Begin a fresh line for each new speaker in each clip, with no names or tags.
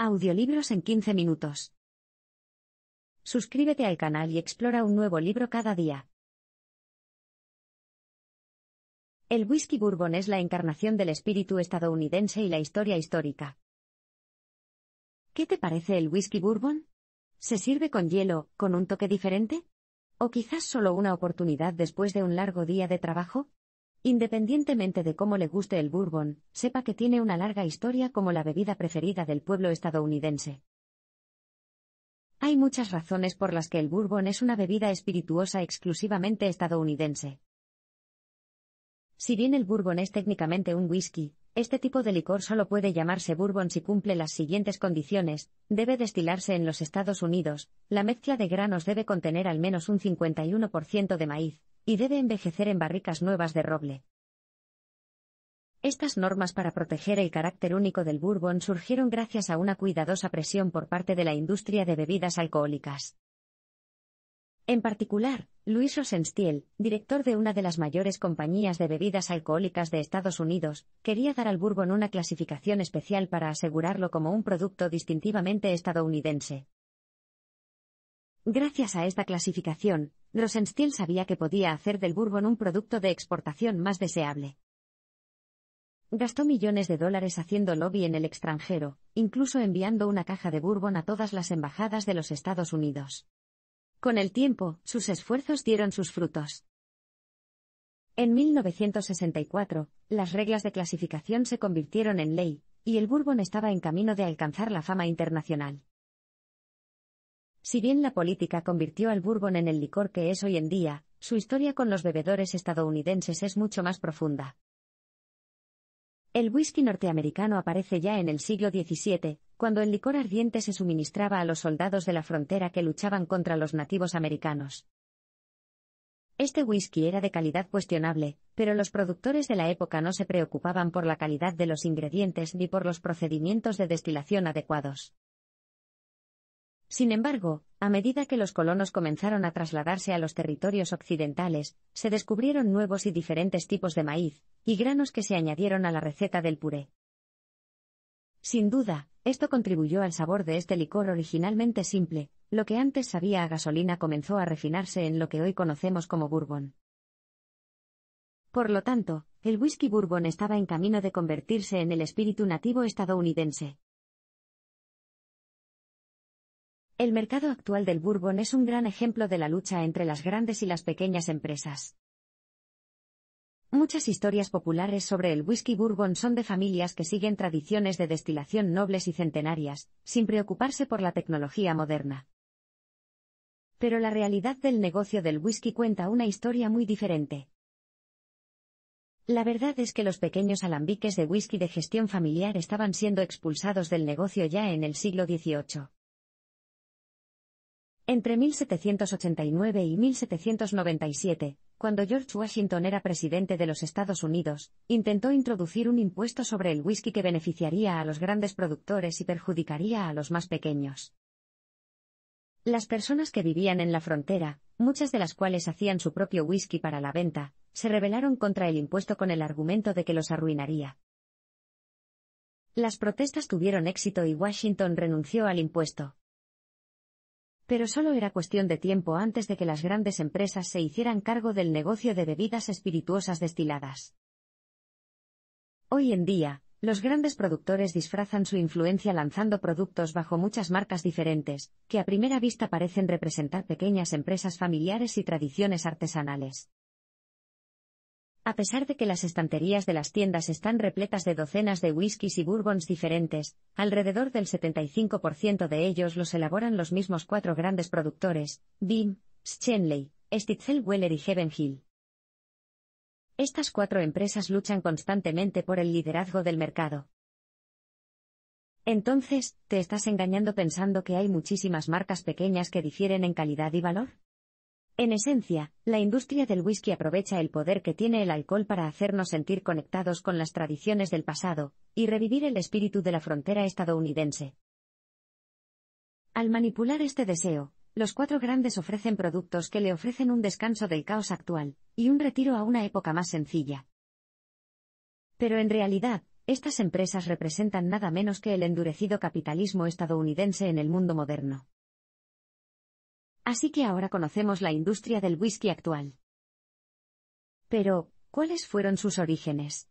Audiolibros en 15 minutos. Suscríbete al canal y explora un nuevo libro cada día. El whisky bourbon es la encarnación del espíritu estadounidense y la historia histórica. ¿Qué te parece el whisky bourbon? ¿Se sirve con hielo, con un toque diferente? ¿O quizás solo una oportunidad después de un largo día de trabajo? Independientemente de cómo le guste el bourbon, sepa que tiene una larga historia como la bebida preferida del pueblo estadounidense. Hay muchas razones por las que el bourbon es una bebida espirituosa exclusivamente estadounidense. Si bien el bourbon es técnicamente un whisky, este tipo de licor solo puede llamarse bourbon si cumple las siguientes condiciones, debe destilarse en los Estados Unidos, la mezcla de granos debe contener al menos un 51% de maíz, y debe envejecer en barricas nuevas de roble. Estas normas para proteger el carácter único del bourbon surgieron gracias a una cuidadosa presión por parte de la industria de bebidas alcohólicas. En particular, Luis Rosenstiel, director de una de las mayores compañías de bebidas alcohólicas de Estados Unidos, quería dar al bourbon una clasificación especial para asegurarlo como un producto distintivamente estadounidense. Gracias a esta clasificación, Rosenstiel sabía que podía hacer del bourbon un producto de exportación más deseable. Gastó millones de dólares haciendo lobby en el extranjero, incluso enviando una caja de bourbon a todas las embajadas de los Estados Unidos. Con el tiempo, sus esfuerzos dieron sus frutos. En 1964, las reglas de clasificación se convirtieron en ley, y el bourbon estaba en camino de alcanzar la fama internacional. Si bien la política convirtió al bourbon en el licor que es hoy en día, su historia con los bebedores estadounidenses es mucho más profunda. El whisky norteamericano aparece ya en el siglo XVII, cuando el licor ardiente se suministraba a los soldados de la frontera que luchaban contra los nativos americanos. Este whisky era de calidad cuestionable, pero los productores de la época no se preocupaban por la calidad de los ingredientes ni por los procedimientos de destilación adecuados. Sin embargo, a medida que los colonos comenzaron a trasladarse a los territorios occidentales, se descubrieron nuevos y diferentes tipos de maíz, y granos que se añadieron a la receta del puré. Sin duda, esto contribuyó al sabor de este licor originalmente simple, lo que antes sabía a gasolina comenzó a refinarse en lo que hoy conocemos como bourbon. Por lo tanto, el whisky bourbon estaba en camino de convertirse en el espíritu nativo estadounidense. El mercado actual del bourbon es un gran ejemplo de la lucha entre las grandes y las pequeñas empresas. Muchas historias populares sobre el whisky bourbon son de familias que siguen tradiciones de destilación nobles y centenarias, sin preocuparse por la tecnología moderna. Pero la realidad del negocio del whisky cuenta una historia muy diferente. La verdad es que los pequeños alambiques de whisky de gestión familiar estaban siendo expulsados del negocio ya en el siglo XVIII. Entre 1789 y 1797, cuando George Washington era presidente de los Estados Unidos, intentó introducir un impuesto sobre el whisky que beneficiaría a los grandes productores y perjudicaría a los más pequeños. Las personas que vivían en la frontera, muchas de las cuales hacían su propio whisky para la venta, se rebelaron contra el impuesto con el argumento de que los arruinaría. Las protestas tuvieron éxito y Washington renunció al impuesto. Pero solo era cuestión de tiempo antes de que las grandes empresas se hicieran cargo del negocio de bebidas espirituosas destiladas. Hoy en día, los grandes productores disfrazan su influencia lanzando productos bajo muchas marcas diferentes, que a primera vista parecen representar pequeñas empresas familiares y tradiciones artesanales. A pesar de que las estanterías de las tiendas están repletas de docenas de whiskies y bourbons diferentes, alrededor del 75% de ellos los elaboran los mismos cuatro grandes productores, Beam, Schenley, Stitzel-Weller y Heaven Hill. Estas cuatro empresas luchan constantemente por el liderazgo del mercado. Entonces, ¿te estás engañando pensando que hay muchísimas marcas pequeñas que difieren en calidad y valor? En esencia, la industria del whisky aprovecha el poder que tiene el alcohol para hacernos sentir conectados con las tradiciones del pasado, y revivir el espíritu de la frontera estadounidense. Al manipular este deseo, los cuatro grandes ofrecen productos que le ofrecen un descanso del caos actual, y un retiro a una época más sencilla. Pero en realidad, estas empresas representan nada menos que el endurecido capitalismo estadounidense en el mundo moderno. Así que ahora conocemos la industria del whisky actual. Pero, ¿cuáles fueron sus orígenes?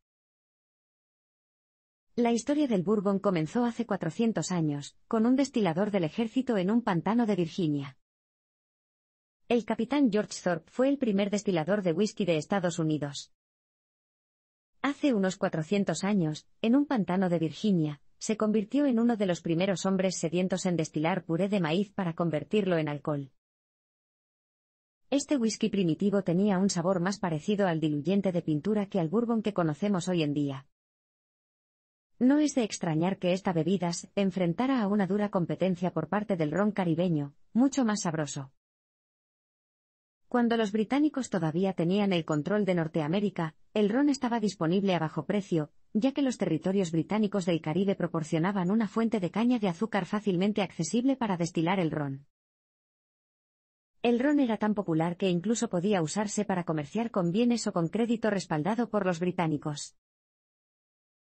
La historia del Bourbon comenzó hace 400 años, con un destilador del ejército en un pantano de Virginia. El capitán George Thorpe fue el primer destilador de whisky de Estados Unidos. Hace unos 400 años, en un pantano de Virginia, se convirtió en uno de los primeros hombres sedientos en destilar puré de maíz para convertirlo en alcohol. Este whisky primitivo tenía un sabor más parecido al diluyente de pintura que al bourbon que conocemos hoy en día. No es de extrañar que esta bebida se enfrentara a una dura competencia por parte del ron caribeño, mucho más sabroso. Cuando los británicos todavía tenían el control de Norteamérica, el ron estaba disponible a bajo precio, ya que los territorios británicos del Caribe proporcionaban una fuente de caña de azúcar fácilmente accesible para destilar el ron. El ron era tan popular que incluso podía usarse para comerciar con bienes o con crédito respaldado por los británicos.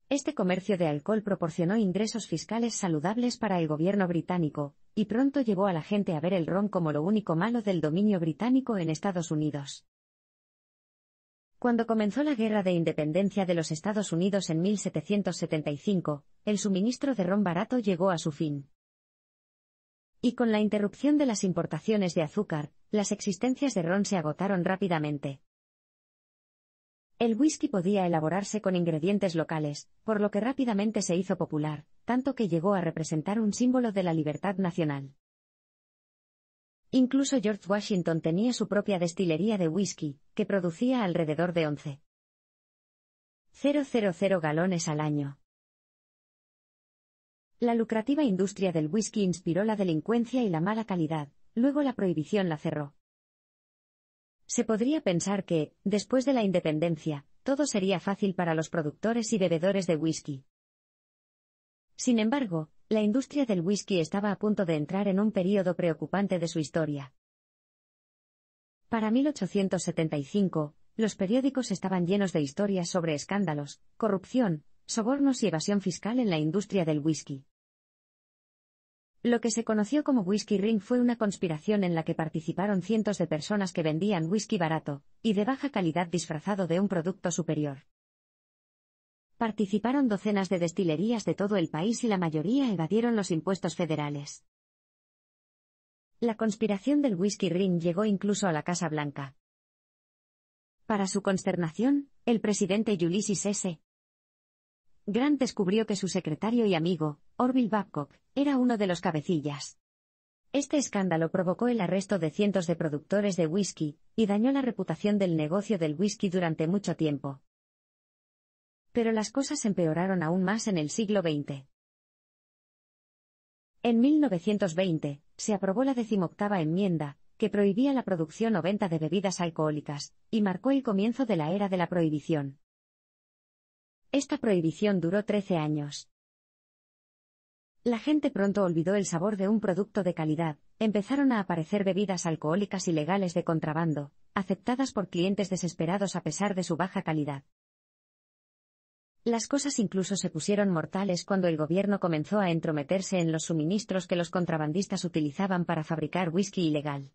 Este comercio de alcohol proporcionó ingresos fiscales saludables para el gobierno británico, y pronto llevó a la gente a ver el ron como lo único malo del dominio británico en Estados Unidos. Cuando comenzó la Guerra de Independencia de los Estados Unidos en 1775, el suministro de ron barato llegó a su fin. Y con la interrupción de las importaciones de azúcar, las existencias de ron se agotaron rápidamente. El whisky podía elaborarse con ingredientes locales, por lo que rápidamente se hizo popular, tanto que llegó a representar un símbolo de la libertad nacional. Incluso George Washington tenía su propia destilería de whisky, que producía alrededor de 11.000 galones al año. La lucrativa industria del whisky inspiró la delincuencia y la mala calidad, luego la prohibición la cerró. Se podría pensar que, después de la independencia, todo sería fácil para los productores y bebedores de whisky. Sin embargo, la industria del whisky estaba a punto de entrar en un período preocupante de su historia. Para 1875, los periódicos estaban llenos de historias sobre escándalos, corrupción, sobornos y evasión fiscal en la industria del whisky. Lo que se conoció como Whisky Ring fue una conspiración en la que participaron cientos de personas que vendían whisky barato y de baja calidad disfrazado de un producto superior. Participaron docenas de destilerías de todo el país y la mayoría evadieron los impuestos federales. La conspiración del Whisky Ring llegó incluso a la Casa Blanca. Para su consternación, el presidente Ulysses S. Grant descubrió que su secretario y amigo, Orville Babcock, era uno de los cabecillas. Este escándalo provocó el arresto de cientos de productores de whisky, y dañó la reputación del negocio del whisky durante mucho tiempo. Pero las cosas empeoraron aún más en el siglo XX. En 1920, se aprobó la decimoctava enmienda, que prohibía la producción o venta de bebidas alcohólicas, y marcó el comienzo de la era de la prohibición. Esta prohibición duró 13 años. La gente pronto olvidó el sabor de un producto de calidad, empezaron a aparecer bebidas alcohólicas ilegales de contrabando, aceptadas por clientes desesperados a pesar de su baja calidad. Las cosas incluso se pusieron mortales cuando el gobierno comenzó a entrometerse en los suministros que los contrabandistas utilizaban para fabricar whisky ilegal.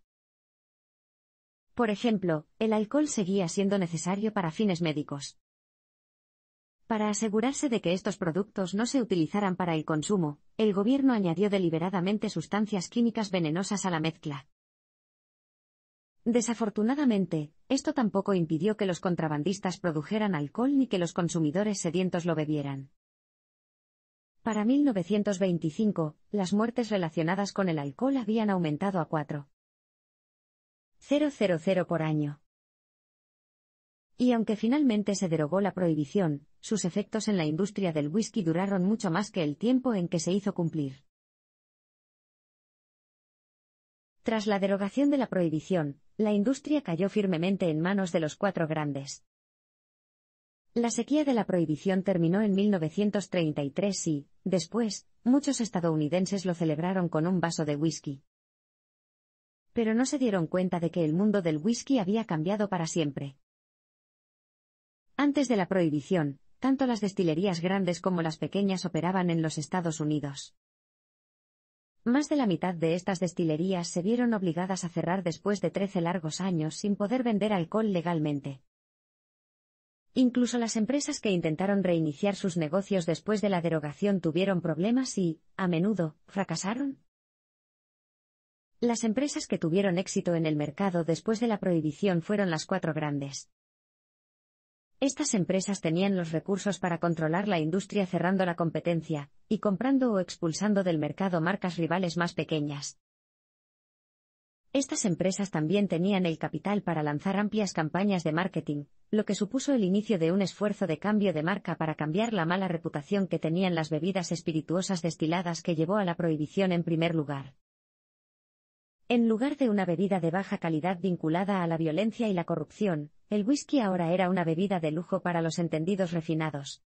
Por ejemplo, el alcohol seguía siendo necesario para fines médicos. Para asegurarse de que estos productos no se utilizaran para el consumo, el gobierno añadió deliberadamente sustancias químicas venenosas a la mezcla. Desafortunadamente, esto tampoco impidió que los contrabandistas produjeran alcohol ni que los consumidores sedientos lo bebieran. Para 1925, las muertes relacionadas con el alcohol habían aumentado a 4.000 por año. Y aunque finalmente se derogó la prohibición, sus efectos en la industria del whisky duraron mucho más que el tiempo en que se hizo cumplir. Tras la derogación de la prohibición, la industria cayó firmemente en manos de los cuatro grandes. La sequía de la prohibición terminó en 1933 y, después, muchos estadounidenses lo celebraron con un vaso de whisky. Pero no se dieron cuenta de que el mundo del whisky había cambiado para siempre. Antes de la prohibición, tanto las destilerías grandes como las pequeñas operaban en los Estados Unidos. Más de la mitad de estas destilerías se vieron obligadas a cerrar después de 13 largos años sin poder vender alcohol legalmente. Incluso las empresas que intentaron reiniciar sus negocios después de la derogación tuvieron problemas y, a menudo, fracasaron. Las empresas que tuvieron éxito en el mercado después de la prohibición fueron las cuatro grandes. Estas empresas tenían los recursos para controlar la industria cerrando la competencia, y comprando o expulsando del mercado marcas rivales más pequeñas. Estas empresas también tenían el capital para lanzar amplias campañas de marketing, lo que supuso el inicio de un esfuerzo de cambio de marca para cambiar la mala reputación que tenían las bebidas espirituosas destiladas que llevó a la prohibición en primer lugar. En lugar de una bebida de baja calidad vinculada a la violencia y la corrupción, el whisky ahora era una bebida de lujo para los entendidos refinados.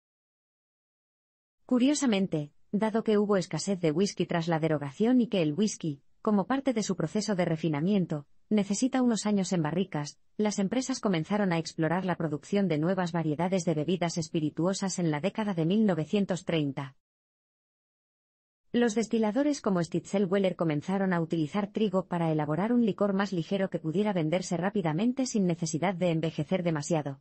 Curiosamente, dado que hubo escasez de whisky tras la derogación y que el whisky, como parte de su proceso de refinamiento, necesita unos años en barricas, las empresas comenzaron a explorar la producción de nuevas variedades de bebidas espirituosas en la década de 1930. Los destiladores como Stitzel-Weller comenzaron a utilizar trigo para elaborar un licor más ligero que pudiera venderse rápidamente sin necesidad de envejecer demasiado.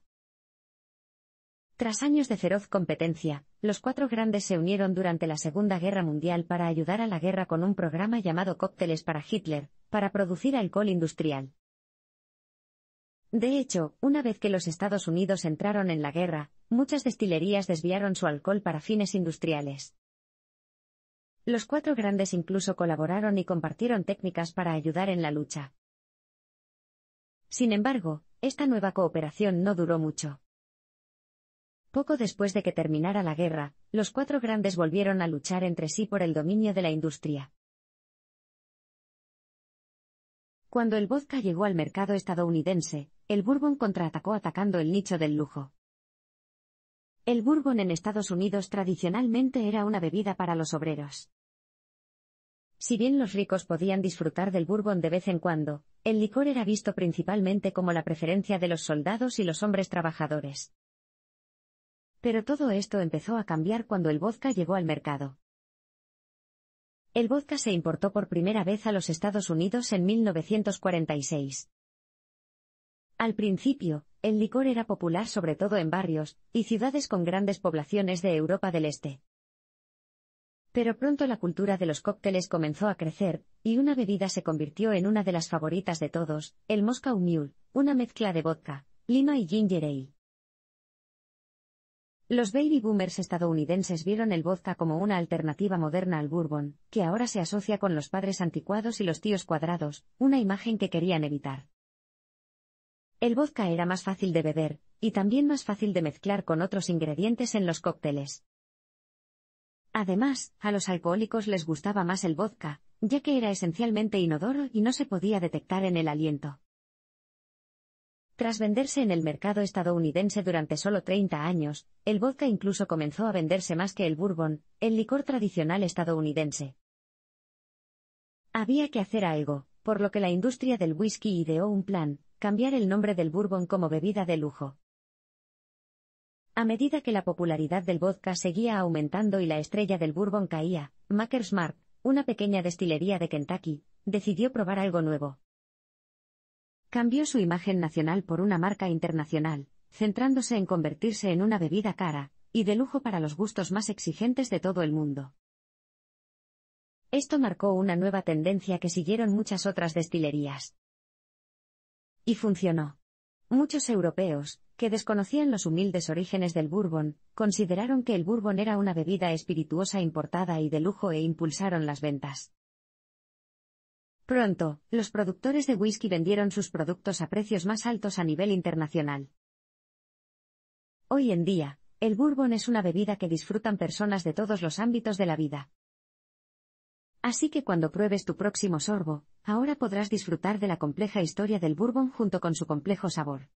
Tras años de feroz competencia, los cuatro grandes se unieron durante la Segunda Guerra Mundial para ayudar a la guerra con un programa llamado Cócteles para Hitler, para producir alcohol industrial. De hecho, una vez que los Estados Unidos entraron en la guerra, muchas destilerías desviaron su alcohol para fines industriales. Los cuatro grandes incluso colaboraron y compartieron técnicas para ayudar en la lucha. Sin embargo, esta nueva cooperación no duró mucho. Poco después de que terminara la guerra, los cuatro grandes volvieron a luchar entre sí por el dominio de la industria. Cuando el vodka llegó al mercado estadounidense, el bourbon contraatacó atacando el nicho del lujo. El bourbon en Estados Unidos tradicionalmente era una bebida para los obreros. Si bien los ricos podían disfrutar del bourbon de vez en cuando, el licor era visto principalmente como la preferencia de los soldados y los hombres trabajadores. Pero todo esto empezó a cambiar cuando el vodka llegó al mercado. El vodka se importó por primera vez a los Estados Unidos en 1946. Al principio, el licor era popular sobre todo en barrios y ciudades con grandes poblaciones de Europa del Este. Pero pronto la cultura de los cócteles comenzó a crecer, y una bebida se convirtió en una de las favoritas de todos, el Moscow Mule, una mezcla de vodka, lima y ginger ale. Los baby boomers estadounidenses vieron el vodka como una alternativa moderna al bourbon, que ahora se asocia con los padres anticuados y los tíos cuadrados, una imagen que querían evitar. El vodka era más fácil de beber, y también más fácil de mezclar con otros ingredientes en los cócteles. Además, a los alcohólicos les gustaba más el vodka, ya que era esencialmente inodoro y no se podía detectar en el aliento. Tras venderse en el mercado estadounidense durante solo 30 años, el vodka incluso comenzó a venderse más que el bourbon, el licor tradicional estadounidense. Había que hacer algo, por lo que la industria del whisky ideó un plan, cambiar el nombre del bourbon como bebida de lujo. A medida que la popularidad del vodka seguía aumentando y la estrella del bourbon caía, Maker's Mark, una pequeña destilería de Kentucky, decidió probar algo nuevo. Cambió su imagen nacional por una marca internacional, centrándose en convertirse en una bebida cara y de lujo para los gustos más exigentes de todo el mundo. Esto marcó una nueva tendencia que siguieron muchas otras destilerías. Y funcionó. Muchos europeos, que desconocían los humildes orígenes del bourbon, consideraron que el bourbon era una bebida espirituosa importada y de lujo e impulsaron las ventas. Pronto, los productores de whisky vendieron sus productos a precios más altos a nivel internacional. Hoy en día, el bourbon es una bebida que disfrutan personas de todos los ámbitos de la vida. Así que cuando pruebes tu próximo sorbo, ahora podrás disfrutar de la compleja historia del bourbon junto con su complejo sabor.